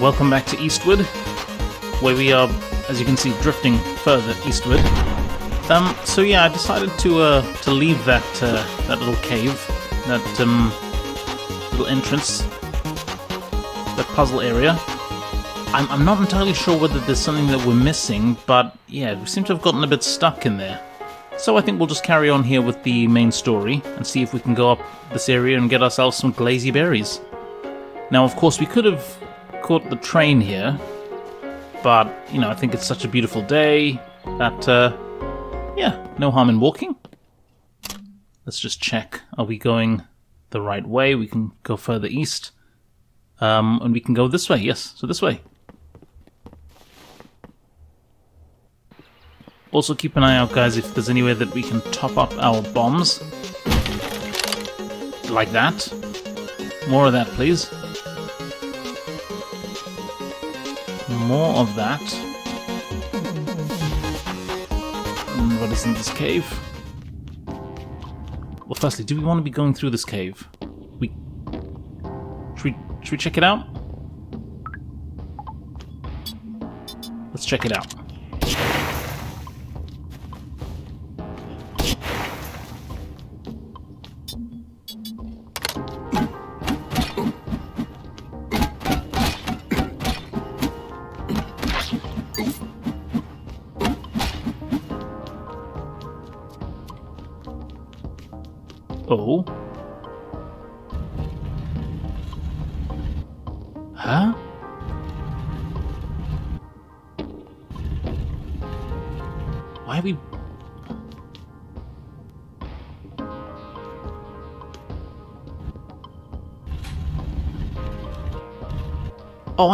welcome back to Eastward, where we are, as you can see, drifting further eastward. Um, so yeah, I decided to uh, to leave that uh, that little cave, that um, little entrance, that puzzle area. I'm, I'm not entirely sure whether there's something that we're missing, but yeah, we seem to have gotten a bit stuck in there. So I think we'll just carry on here with the main story and see if we can go up this area and get ourselves some glazy berries. Now, of course, we could have caught the train here, but, you know, I think it's such a beautiful day that, uh, yeah, no harm in walking. Let's just check. Are we going the right way? We can go further east. Um, and we can go this way, yes, so this way. Also keep an eye out, guys, if there's any way that we can top up our bombs. Like that. More of that, please. More of that. And what is in this cave? Well, firstly, do we want to be going through this cave? We... Should we, should we check it out? Let's check it out.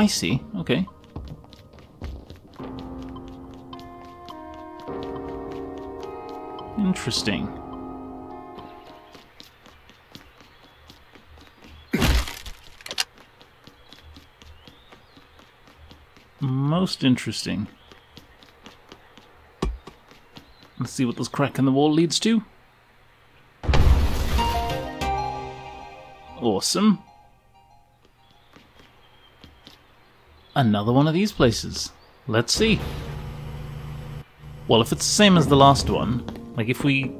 I see. Okay. Interesting. Most interesting. Let's see what this crack in the wall leads to. Awesome. Another one of these places. Let's see. Well, if it's the same as the last one, like if we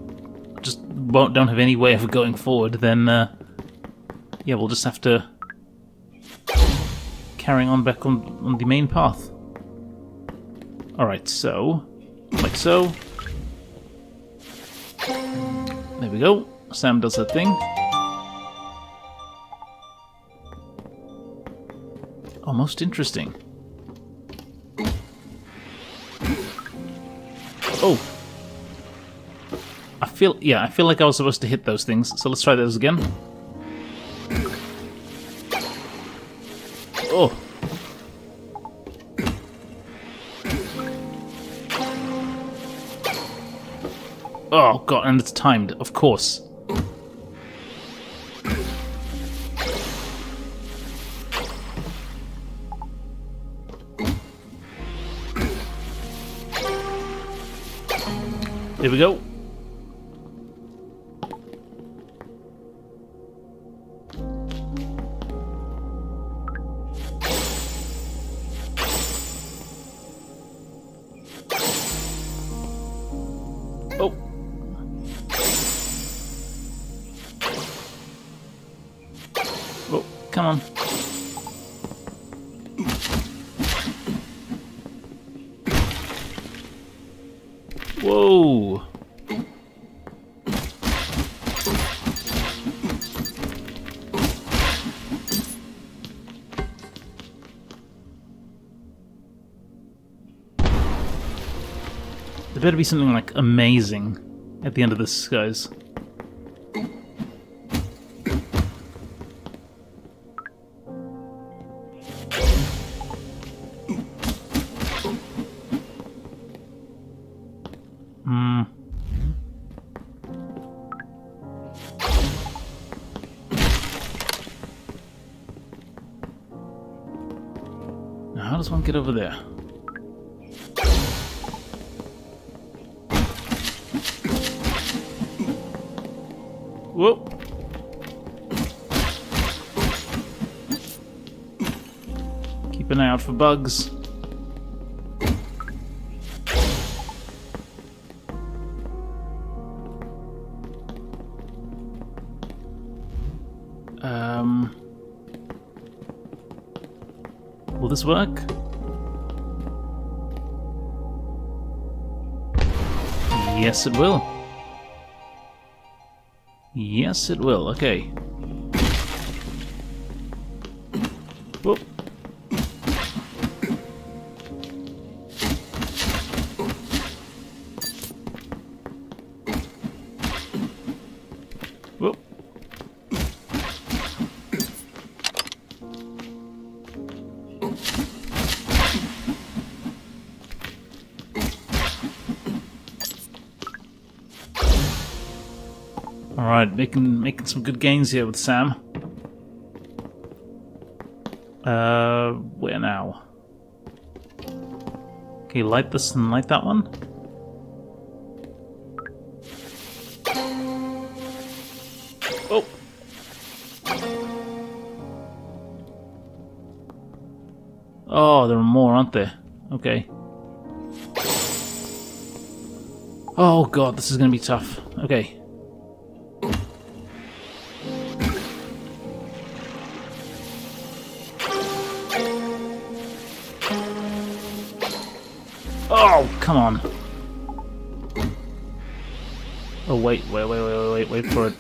just won't, don't have any way of going forward, then uh, yeah, we'll just have to carrying on back on, on the main path. Alright, so, like so. There we go. Sam does her thing. Most interesting. Oh. I feel, yeah, I feel like I was supposed to hit those things, so let's try those again. Oh. Oh god, and it's timed, of course. We go. Whoa. There better be something like amazing at the end of this, guys. Over there? Whoa. Keep an eye out for bugs. Um, will this work? Yes, it will. Yes, it will. Okay. Making making some good gains here with Sam. Uh, where now? Okay, light this and light that one. Oh! Oh, there are more, aren't there? Okay. Oh god, this is gonna be tough. Okay. Come on. Oh, wait, wait, wait, wait, wait, wait, for it.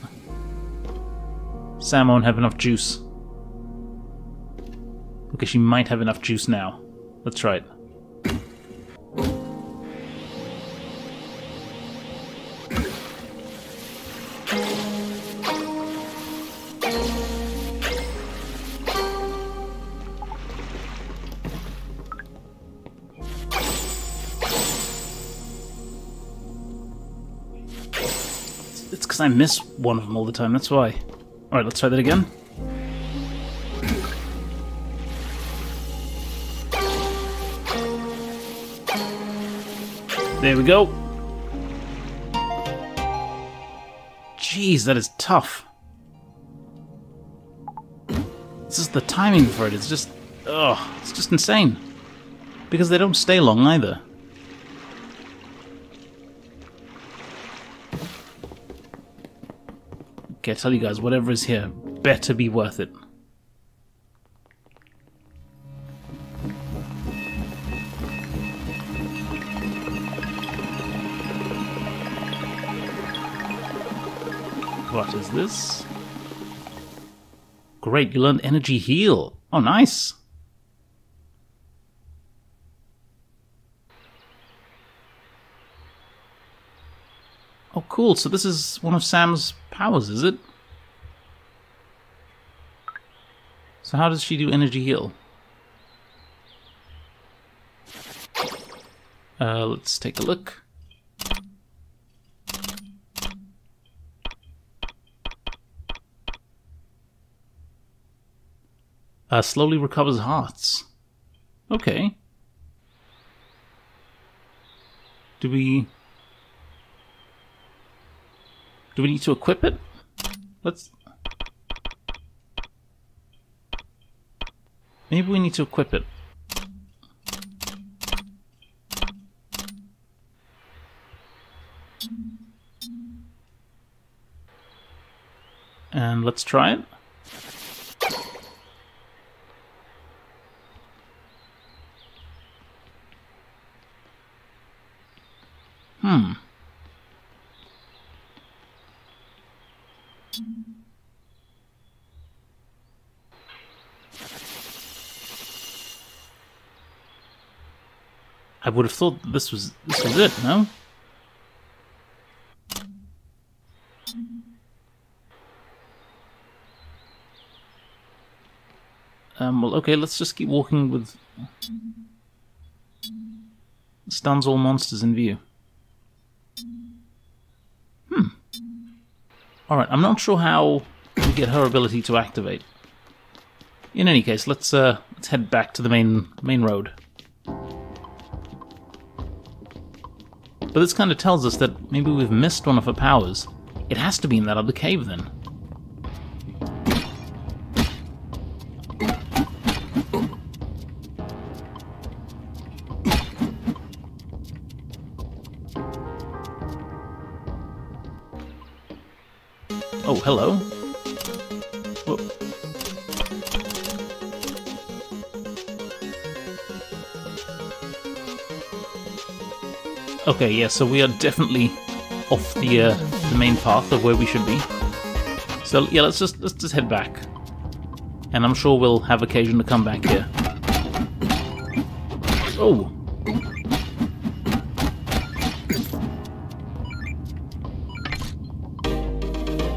Sam won't have enough juice. Okay, she might have enough juice now. Let's try it. It's because I miss one of them all the time, that's why. Alright, let's try that again. There we go. Jeez, that is tough. It's just the timing for it, it's just... Ugh, it's just insane. Because they don't stay long either. I tell you guys, whatever is here, better be worth it. What is this? Great, you learned energy heal. Oh, nice. Oh, cool. So this is one of Sam's powers, is it? So how does she do energy heal? Uh, let's take a look. Uh, slowly recovers hearts. Okay. Do we... Do we need to equip it? Let's... Maybe we need to equip it. And let's try it. I would have thought this was this was it, no? Um, well, okay, let's just keep walking with... Stuns all monsters in view. Alright, I'm not sure how we get her ability to activate. In any case, let's uh, let's head back to the main main road. But this kind of tells us that maybe we've missed one of her powers. It has to be in that other cave then. Oh, hello. Whoa. Okay, yeah, so we are definitely off the uh, the main path of where we should be. So yeah, let's just let's just head back, and I'm sure we'll have occasion to come back here. Oh.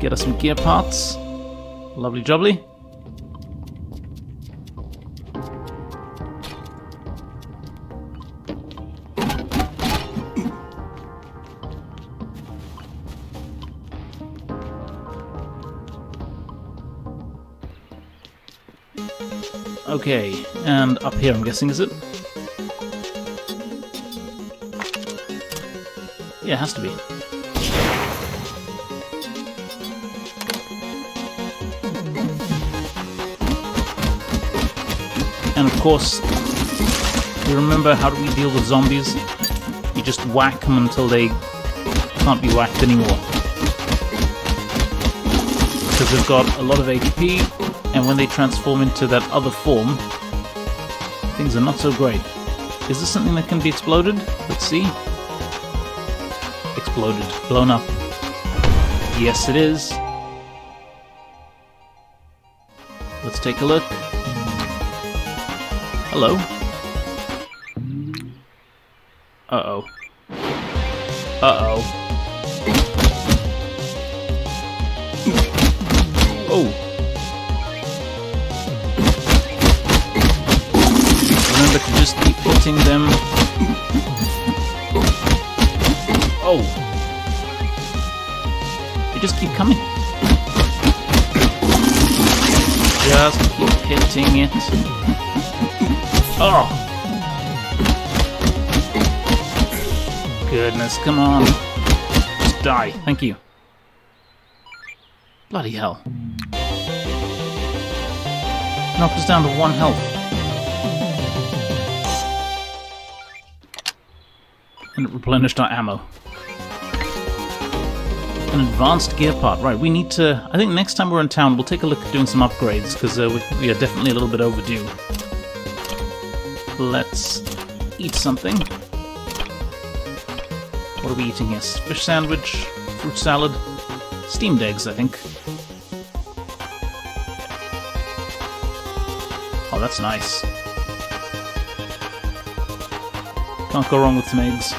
Get us some gear parts. Lovely jubbly. Okay, and up here I'm guessing, is it? Yeah, it has to be. And of course, you remember how do we deal with zombies? You just whack them until they can't be whacked anymore. Because they've got a lot of HP, and when they transform into that other form, things are not so great. Is this something that can be exploded? Let's see. Exploded. Blown up. Yes, it is. Let's take a look. Hello. Uh-oh. Uh-oh. Oh. Remember to just keep hitting them. Oh. They just keep coming. Just keep hitting it. Oh! Goodness, come on. Just die. Thank you. Bloody hell. Knocked us down to one health. And it replenished our ammo. An advanced gear part. Right, we need to... I think next time we're in town, we'll take a look at doing some upgrades, because uh, we, we are definitely a little bit overdue. Let's eat something. What are we eating here? Fish sandwich, fruit salad, steamed eggs, I think. Oh, that's nice. Can't go wrong with some eggs.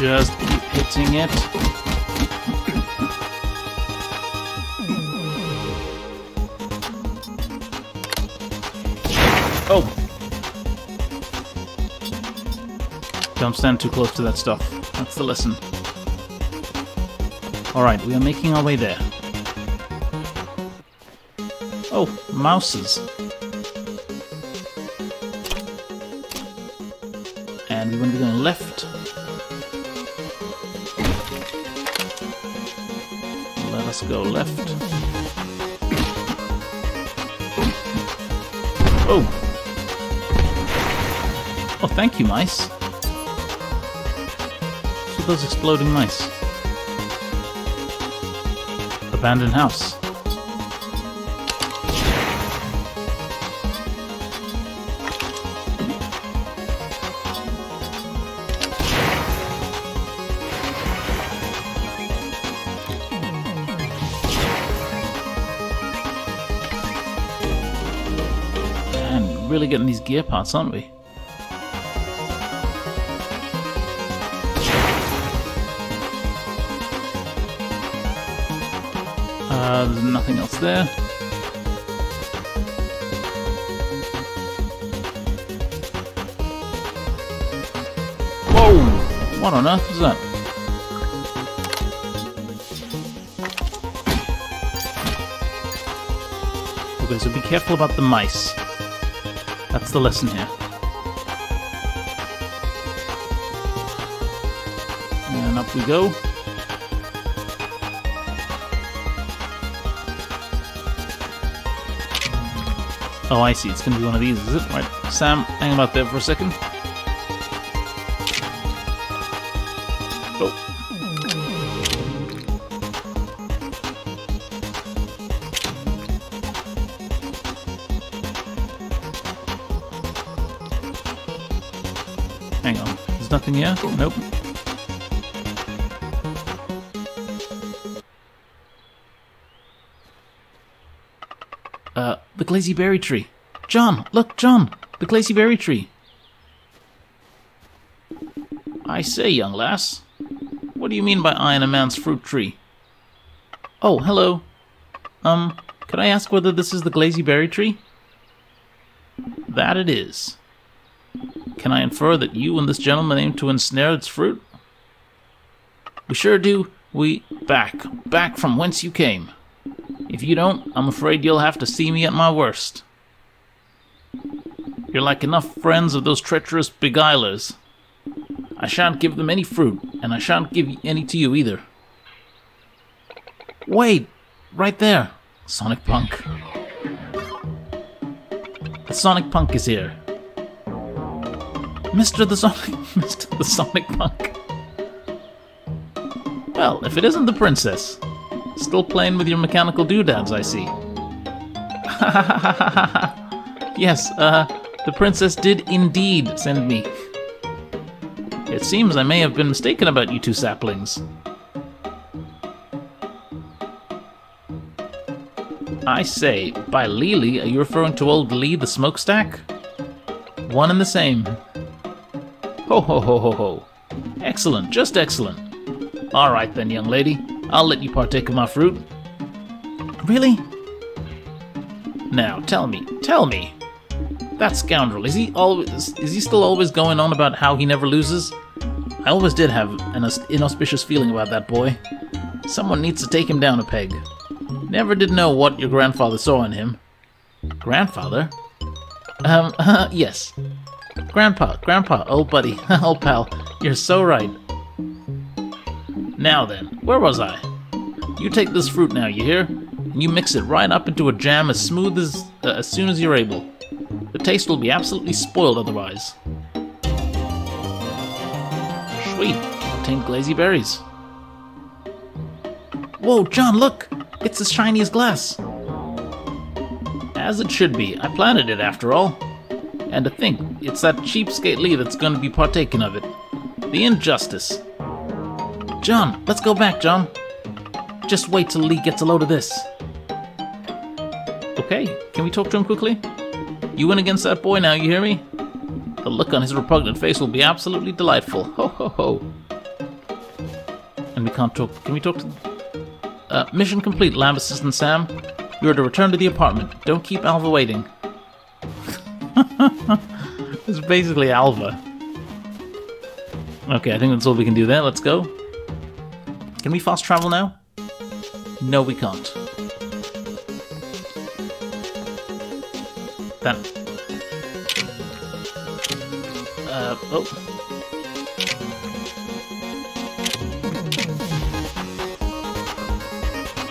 Just keep hitting it. Oh! Don't stand too close to that stuff. That's the lesson. Alright, we are making our way there. Oh, mouses. Go left. Oh! Oh, thank you, mice. At those exploding mice. Abandoned house. Really getting these gear parts, aren't we? Uh, there's nothing else there. Whoa! What on earth was that? Okay, so be careful about the mice. That's the lesson here. And up we go. Oh, I see. It's going to be one of these, is it? Right. Sam, hang about there for a second. Oh. Here? Nope. Uh, the glazy berry tree. John, look, John, the glazy berry tree. I say, young lass, what do you mean by eyeing a man's fruit tree? Oh, hello. Um, could I ask whether this is the glazy berry tree? That it is. Can I infer that you and this gentleman aim to ensnare its fruit? We sure do. We back, back from whence you came. If you don't, I'm afraid you'll have to see me at my worst. You're like enough friends of those treacherous beguilers. I shan't give them any fruit, and I shan't give any to you either. Wait! Right there! Sonic Punk. The Sonic Punk is here. Mr. the Sonic... Mr. the Sonic Punk. Well, if it isn't the princess. Still playing with your mechanical doodads, I see. yes, uh, the princess did indeed send me. It seems I may have been mistaken about you two saplings. I say, by Lily, are you referring to old Lee the smokestack? One and the same. Ho ho ho ho ho. Excellent, just excellent. Alright then, young lady. I'll let you partake of my fruit. Really? Now, tell me, tell me. That scoundrel, is he always is he still always going on about how he never loses? I always did have an inauspicious feeling about that boy. Someone needs to take him down a peg. Never did know what your grandfather saw in him. Grandfather? Um, yes. Grandpa, Grandpa, old buddy, old pal, you're so right. Now then, where was I? You take this fruit now, you hear? And you mix it right up into a jam as smooth as uh, as soon as you're able. The taste will be absolutely spoiled otherwise. Sweet, obtained glazy berries. Whoa, John, look! It's as shiny as glass. As it should be. I planted it after all. And to think, it's that cheapskate Lee that's going to be partaking of it. The injustice. John, let's go back, John. Just wait till Lee gets a load of this. Okay, can we talk to him quickly? You win against that boy now, you hear me? The look on his repugnant face will be absolutely delightful. Ho ho ho. And we can't talk. Can we talk to. Uh, mission complete, Lab Assistant Sam. You are to return to the apartment. Don't keep Alva waiting. it's basically Alva. Okay, I think that's all we can do there. Let's go. Can we fast travel now? No, we can't. Then. Uh, oh.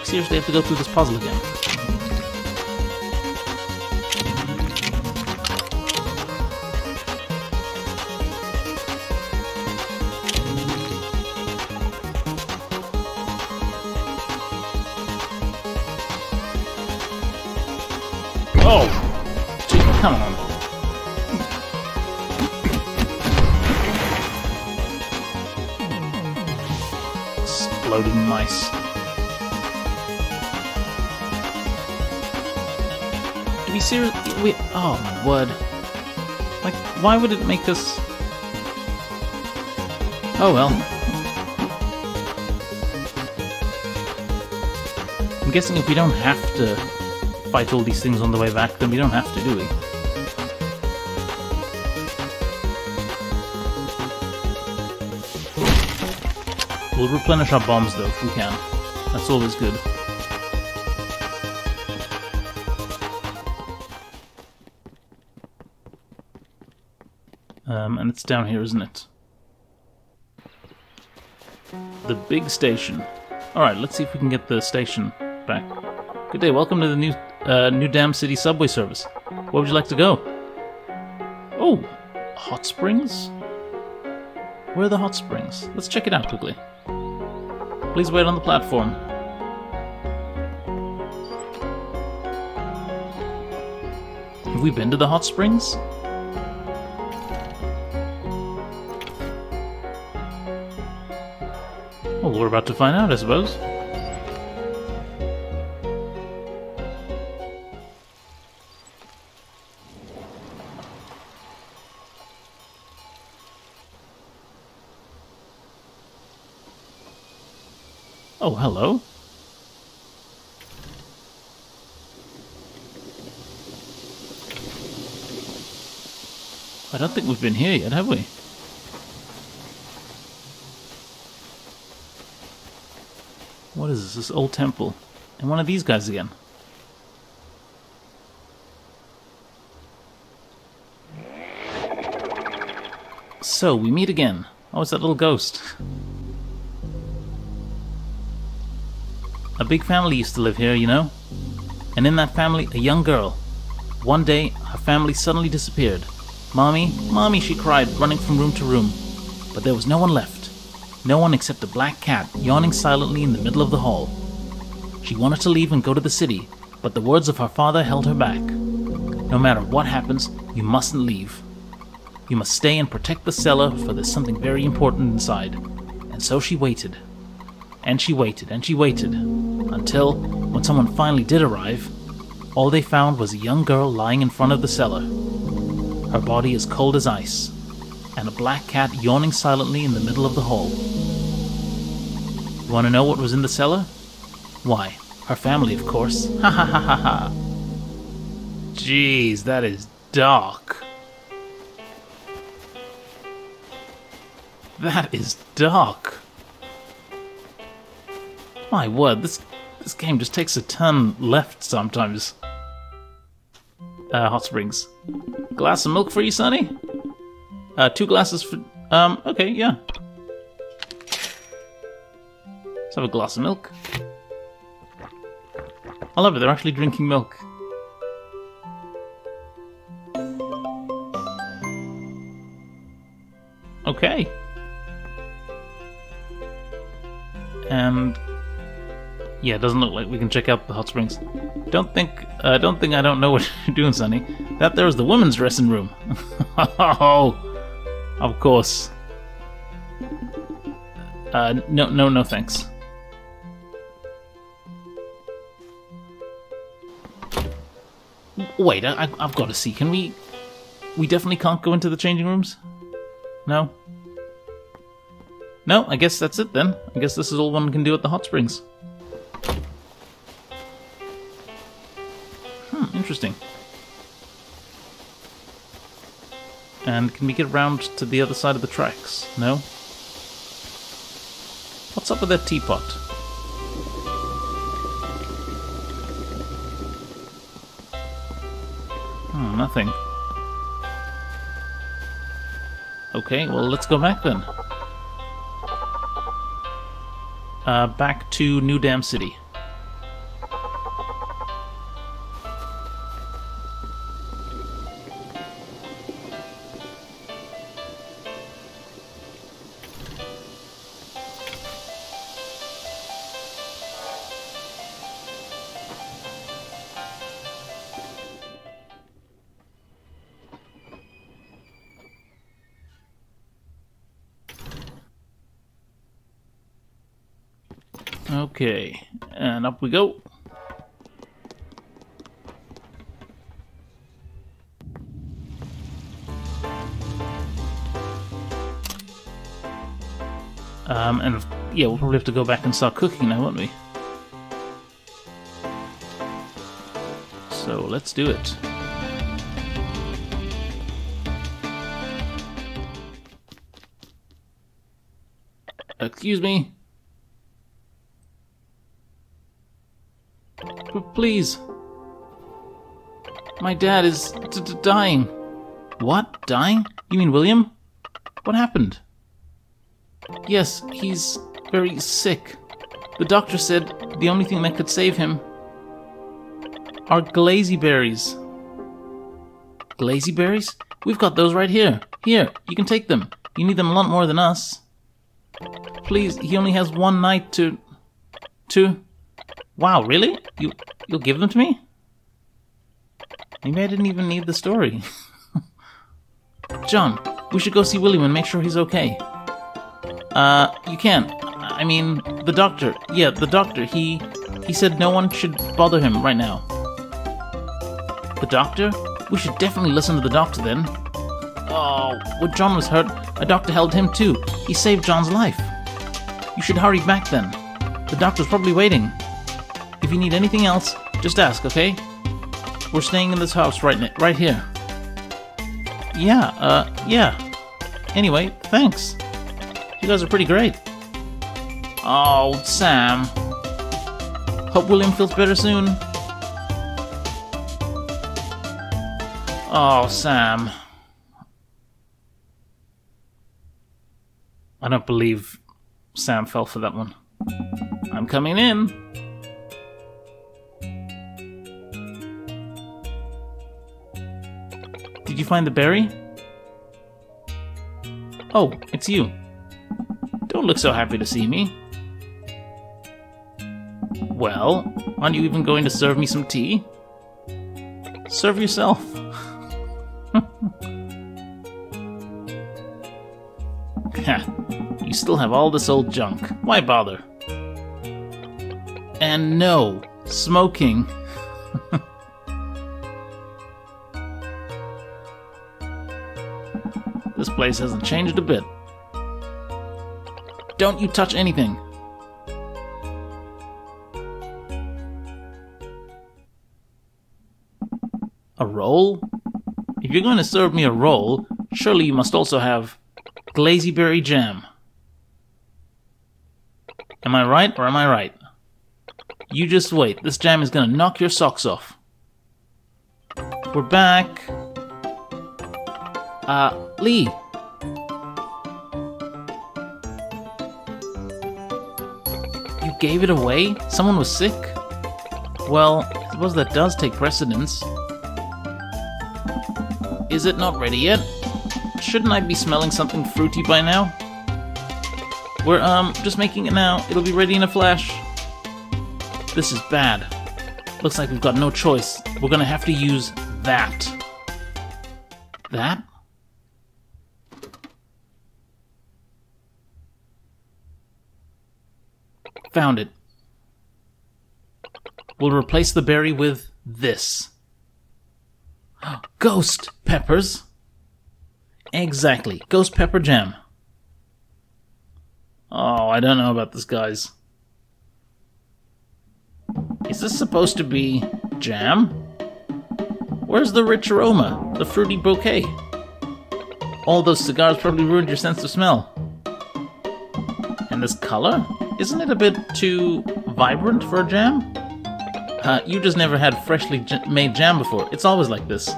Seriously, have to go through this puzzle again. Exploding mice. Do we seriously... Wait, oh my word. Like, why would it make us... Oh well. I'm guessing if we don't have to fight all these things on the way back, then we don't have to, do we? We'll replenish our bombs though, if we can. That's always good. Um, and it's down here, isn't it? The big station. Alright, let's see if we can get the station back. Good day, welcome to the new uh, New Dam City subway service. Where would you like to go? Oh, hot springs? Where are the hot springs? Let's check it out quickly. Please wait on the platform. Have we been to the hot springs? Well, we're about to find out, I suppose. Hello. I don't think we've been here yet, have we? What is this? This old temple. And one of these guys again. So, we meet again. Oh, it's that little ghost. A big family used to live here, you know? And in that family, a young girl. One day, her family suddenly disappeared. Mommy, Mommy, she cried, running from room to room. But there was no one left. No one except a black cat yawning silently in the middle of the hall. She wanted to leave and go to the city, but the words of her father held her back. No matter what happens, you mustn't leave. You must stay and protect the cellar, for there's something very important inside. And so she waited. And she waited, and she waited, until, when someone finally did arrive, all they found was a young girl lying in front of the cellar. Her body as cold as ice, and a black cat yawning silently in the middle of the hall. You want to know what was in the cellar? Why, her family, of course. Ha ha ha ha ha. Jeez, that is dark. That is dark. My word, this this game just takes a turn left sometimes. Uh, hot springs. Glass of milk for you, Sonny? Uh, two glasses for... Um, okay, yeah. Let's have a glass of milk. I love it, they're actually drinking milk. It doesn't look like we can check out the hot springs. Don't think, uh, don't think I don't know what you're doing, Sonny. That there's the women's dressing room. oh, of course. Uh, no, no, no, thanks. Wait, I, I've got to see. Can we? We definitely can't go into the changing rooms. No. No, I guess that's it then. I guess this is all one can do at the hot springs. Interesting. And can we get around to the other side of the tracks? No? What's up with that teapot? Hmm, nothing. Okay, well, let's go back then. Uh, back to New Dam City. Okay, and up we go. Um, and yeah, we'll probably have to go back and start cooking now, won't we? So let's do it. Excuse me. Please. My dad is dying. What? Dying? You mean William? What happened? Yes, he's very sick. The doctor said the only thing that could save him are glazy berries. Glazy berries? We've got those right here. Here, you can take them. You need them a lot more than us. Please, he only has one night to... to... Wow, really? You, you'll give them to me? Maybe I didn't even need the story. John, we should go see William and make sure he's okay. Uh, you can't. I mean, the doctor. Yeah, the doctor. He he said no one should bother him right now. The doctor? We should definitely listen to the doctor then. Oh, when John was hurt, a doctor helped him too. He saved John's life. You should hurry back then. The doctor's probably waiting. If you need anything else, just ask, okay? We're staying in this house right right here. Yeah, uh, yeah. Anyway, thanks. You guys are pretty great. Oh, Sam. Hope William feels better soon. Oh, Sam. I don't believe Sam fell for that one. I'm coming in. You find the berry? Oh, it's you. Don't look so happy to see me. Well, aren't you even going to serve me some tea? Serve yourself. you still have all this old junk. Why bother? And no, smoking. Place hasn't changed a bit. Don't you touch anything. A roll? If you're going to serve me a roll, surely you must also have glazyberry jam. Am I right or am I right? You just wait. This jam is gonna knock your socks off. We're back. Uh, Lee. Gave it away? Someone was sick? Well, I suppose that does take precedence. Is it not ready yet? Shouldn't I be smelling something fruity by now? We're, um, just making it now. It'll be ready in a flash. This is bad. Looks like we've got no choice. We're gonna have to use that. That? Found it. We'll replace the berry with this. Ghost peppers. Exactly. Ghost pepper jam. Oh, I don't know about this, guys. Is this supposed to be jam? Where's the rich aroma? The fruity bouquet? All those cigars probably ruined your sense of smell. And this color? Isn't it a bit too vibrant for a jam? Uh, you just never had freshly made jam before. It's always like this.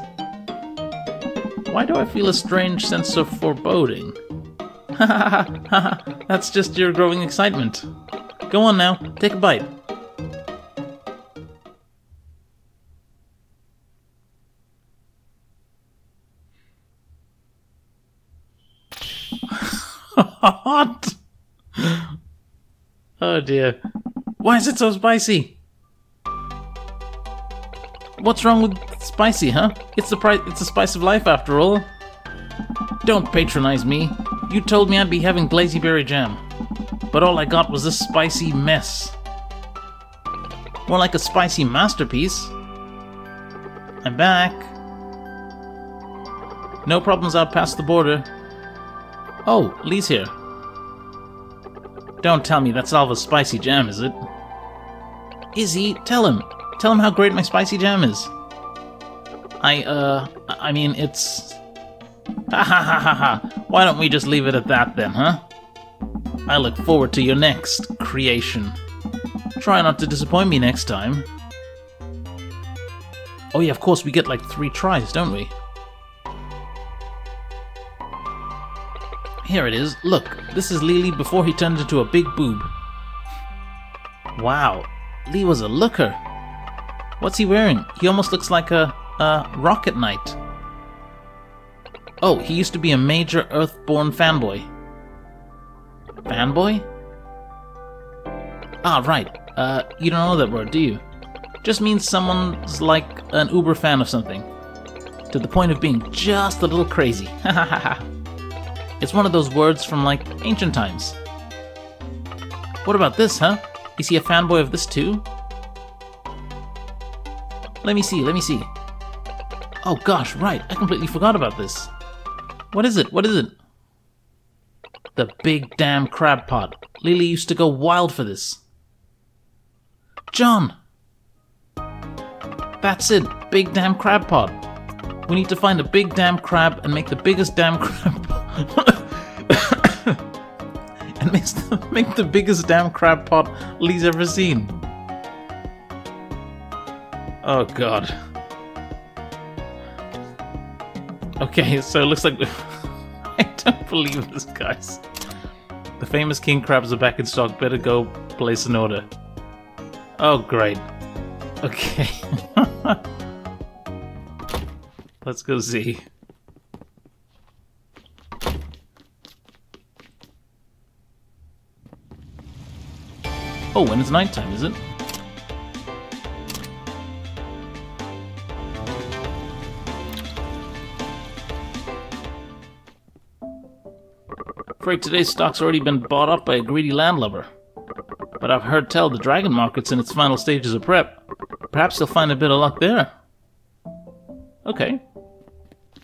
Why do I feel a strange sense of foreboding? Ha That's just your growing excitement. Go on now, take a bite. Hot! Oh dear. Why is it so spicy? What's wrong with spicy, huh? It's the price it's the spice of life after all. Don't patronize me. You told me I'd be having glazyberry jam. But all I got was this spicy mess. More like a spicy masterpiece. I'm back. No problems out past the border. Oh, Lee's here. Don't tell me that's all the spicy jam, is it? Izzy, tell him. Tell him how great my spicy jam is. I, uh, I mean, it's... Ha ha ha ha ha! Why don't we just leave it at that then, huh? I look forward to your next creation. Try not to disappoint me next time. Oh yeah, of course, we get like three tries, don't we? Here it is. Look, this is Lee before he turned into a big boob. Wow, Lee was a looker. What's he wearing? He almost looks like a, a rocket knight. Oh, he used to be a major Earthborn fanboy. Fanboy? Ah, right. Uh, you don't know that word, do you? Just means someone's like an uber fan of something. To the point of being just a little crazy. it's one of those words from like ancient times. What about this, huh? Is he a fanboy of this too? Let me see, let me see. Oh gosh, right, I completely forgot about this. What is it? What is it? The big damn crab pot. Lily used to go wild for this. John! That's it, big damn crab pot. We need to find a big damn crab and make the biggest damn crab and make the, make the biggest damn crab pot Lee's ever seen. Oh god. Okay, so it looks like I don't believe this, guys. The famous king crabs are back in stock. Better go place an order. Oh, great. Okay. Let's go see. Oh, when it's nighttime, is it? Afraid today's stock's already been bought up by a greedy landlubber. But I've heard tell the dragon market's in its final stages of prep. Perhaps you'll find a bit of luck there. Okay.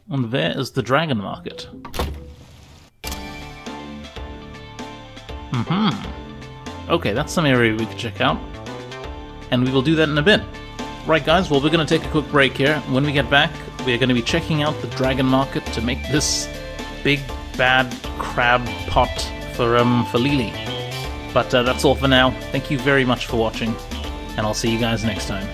And there is the dragon market. Mm-hmm. Okay, that's some area we could check out. And we will do that in a bit. Right guys, well we're going to take a quick break here. When we get back, we're going to be checking out the dragon market to make this big bad crab pot for um for Lily. But uh, that's all for now. Thank you very much for watching, and I'll see you guys next time.